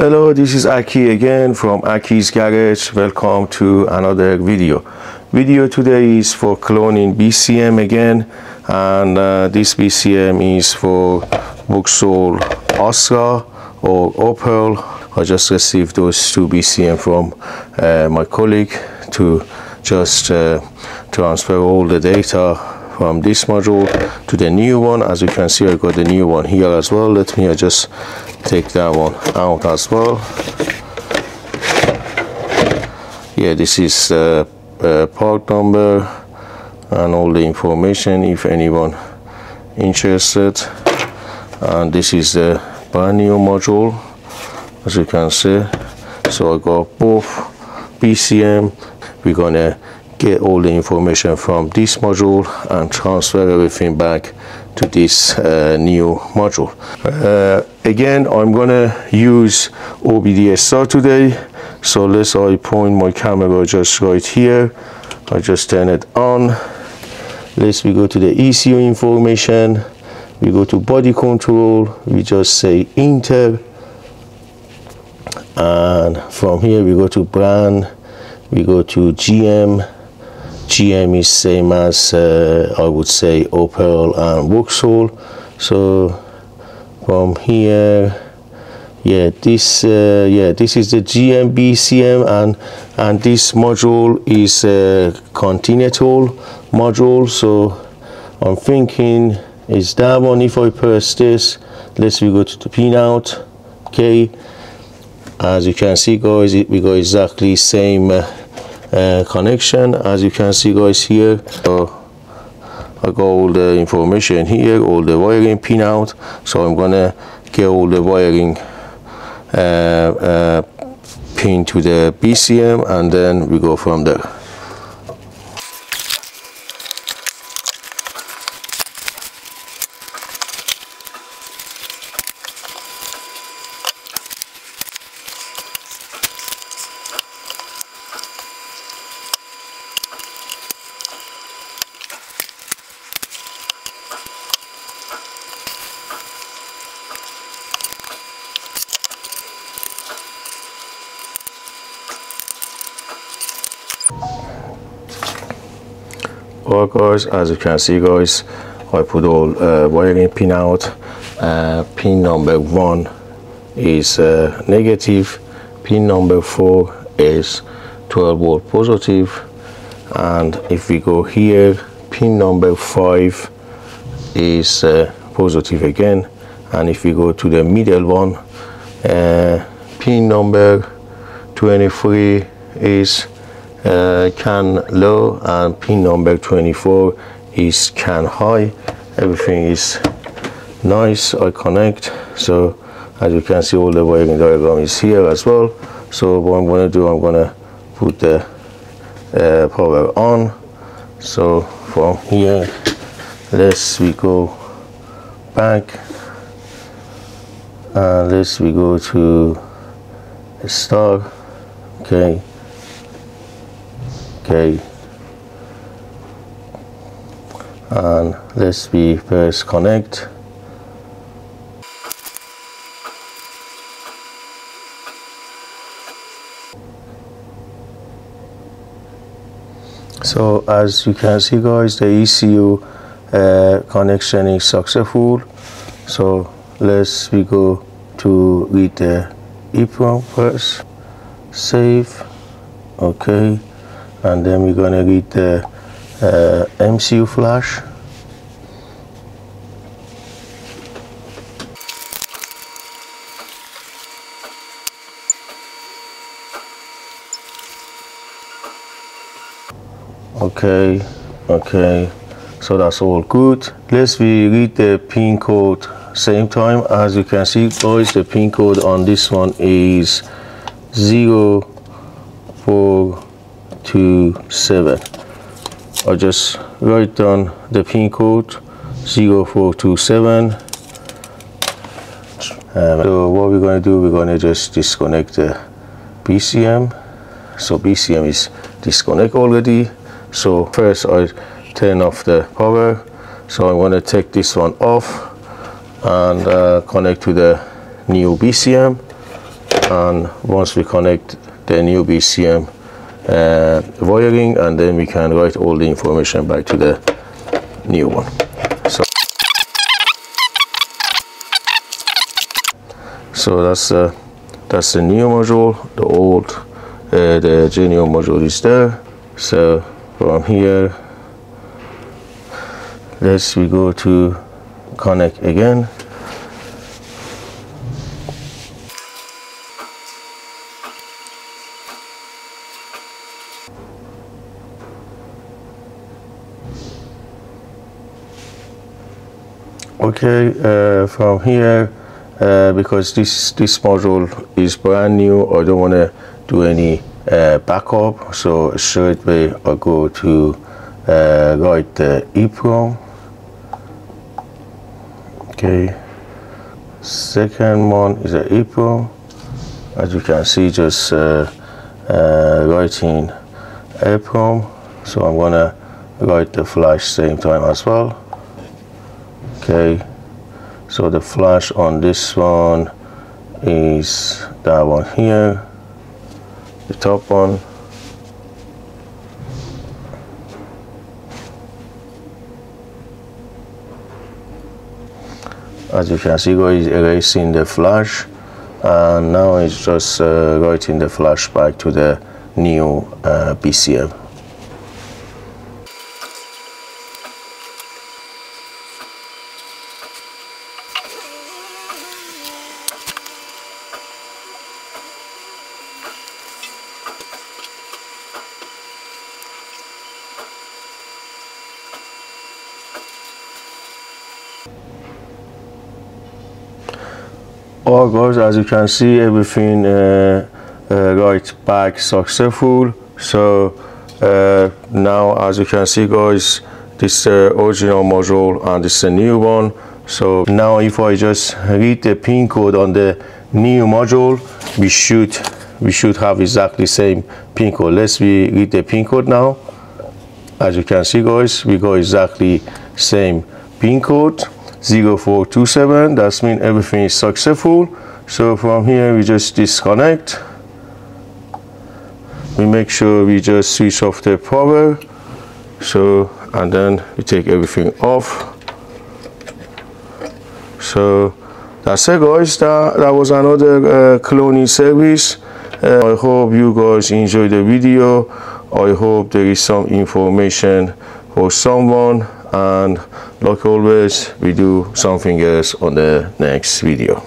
Hello, this is Aki again from Aki's Garage. Welcome to another video. Video today is for cloning BCM again and uh, this BCM is for Vauxhall Oscar or Opel. I just received those two BCM from uh, my colleague to just uh, transfer all the data from this module to the new one as you can see I got the new one here as well let me just take that one out as well. Yeah this is uh, uh, part number and all the information if anyone interested. And this is the brand new module as you can see. So I got both BCM we're gonna get all the information from this module and transfer everything back to this uh, new module. Uh, again, I'm gonna use OBDSTAR today. So let's I point my camera just right here. I just turn it on. Let's we go to the ECU information. We go to body control. We just say enter. And from here we go to brand. We go to GM GM is same as uh, I would say Opel and Vauxhall. So from here yeah this uh, yeah this is the GM BCM and and this module is a continental module. So I'm thinking is that one. If I press this let's we go to the pinout okay? As you can see guys we got exactly same uh, uh, connection. As you can see guys here so I got all the information here all the wiring pin out. So I'm gonna get all the wiring uh, uh, pin to the BCM and then we go from there Alright guys, as you can see guys, I put all uh, wiring pin out. Uh, pin number one is uh, negative, pin number four is 12 volt positive, and if we go here, pin number five is uh, positive again, and if we go to the middle one, uh, pin number 23 is uh, CAN low and pin number 24 is CAN high. Everything is nice I connect. So as you can see all the wiring diagram is here as well. So what I'm going to do I'm going to put the uh, power on. So from here let's we go back. And let's we go to start okay okay. And let's be first connect. So as you can see guys the ECU uh, connection is successful. So let's we go to read the EEPROM first. Save. Okay and then we're to read the uh, MCU flash. Okay okay. So that's all good. Let's we read the pin code same time. As you can see guys the pin code on this one is zero four two seven. I just write down the pin code 0427 um, so what we're going to do we're going to just disconnect the BCM so BCM is disconnect already. So first I turn off the power. So I'm going to take this one off and uh, connect to the new BCM and once we connect the new BCM uh, wiring and then we can write all the information back to the new one. So so that's uh, that's the new module. The old uh, the genuine module is there. So from here let's we go to connect again okay uh, from here uh, because this this module is brand new I don't want to do any uh, backup so straight away I go to uh, write the EEPROM okay second one is a EEPROM as you can see just uh, uh, writing EEPROM so I'm gonna write the flash same time as well okay. So the flash on this one is that one here. The top one. As you can see guys erasing the flash and now it's just uh, writing the flash back to the new uh, BCM guys as you can see everything uh, uh, right back successful. So uh, now as you can see guys this uh, original module and this is a new one. So now if I just read the pin code on the new module we should we should have exactly same pin code. Let's we read the pin code now. As you can see guys we got exactly same pin code 0427 that means everything is successful. So from here we just disconnect. We make sure we just switch off the power. So and then we take everything off. So that's it guys. That, that was another uh, cloning service. Uh, i hope you guys enjoyed the video. I hope there is some information for someone and like always we do something else on the next video